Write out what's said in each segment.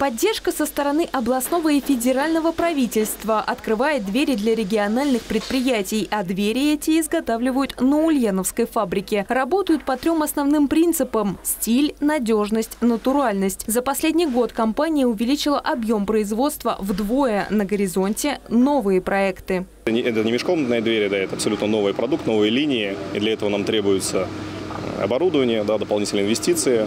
Поддержка со стороны областного и федерального правительства открывает двери для региональных предприятий, а двери эти изготавливают на Ульяновской фабрике. Работают по трем основным принципам – стиль, надежность, натуральность. За последний год компания увеличила объем производства вдвое. На горизонте новые проекты. Это не межкомнатные двери, да, это абсолютно новый продукт, новые линии. И для этого нам требуется оборудование, да, дополнительные инвестиции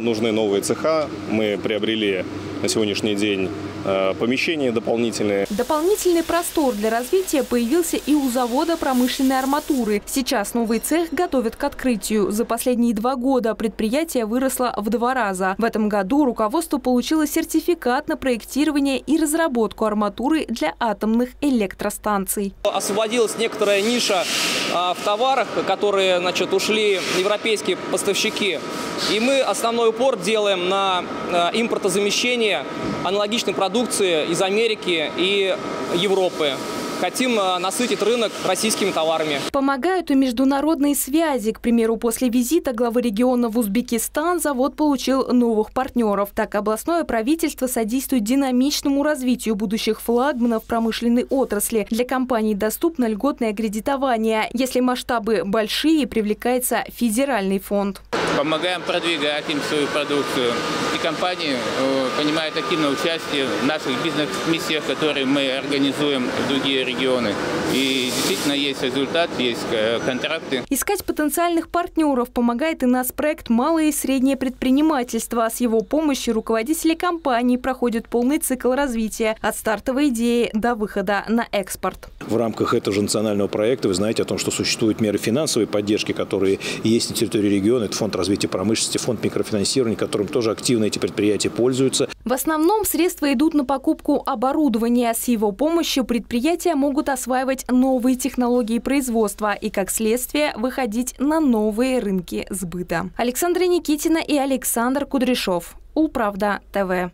нужны новые цеха. Мы приобрели на сегодняшний день э, помещения дополнительные. Дополнительный простор для развития появился и у завода промышленной арматуры. Сейчас новый цех готовят к открытию. За последние два года предприятие выросло в два раза. В этом году руководство получило сертификат на проектирование и разработку арматуры для атомных электростанций. Освободилась некоторая ниша а, в товарах, которые значит, ушли европейские поставщики. И мы основной упор делаем на а, импортозамещение аналогичной продукции из Америки и Европы хотим э, насытить рынок российскими товарами. Помогают и международные связи. К примеру, после визита главы региона в Узбекистан завод получил новых партнеров. Так, областное правительство содействует динамичному развитию будущих флагманов промышленной отрасли. Для компаний доступно льготное кредитование. Если масштабы большие, привлекается федеральный фонд. Помогаем продвигать им свою продукцию. И компании э, принимают активное участие в наших бизнес-миссиях, которые мы организуем в другие регионы. И действительно есть результат, есть э, контракты. Искать потенциальных партнеров помогает и нас проект «Малое и среднее предпринимательство». С его помощью руководители компании проходят полный цикл развития от стартовой идеи до выхода на экспорт. В рамках этого же национального проекта вы знаете о том, что существуют меры финансовой поддержки, которые есть на территории региона. Это фонд развития промышленности, фонд микрофинансирования, которым тоже активно эти предприятия пользуются. В основном средства идут на покупку оборудования. С его помощью предприятия могут осваивать новые технологии производства и, как следствие, выходить на новые рынки сбыта. Александра Никитина и Александр Кудряшов. Улправда ТВ.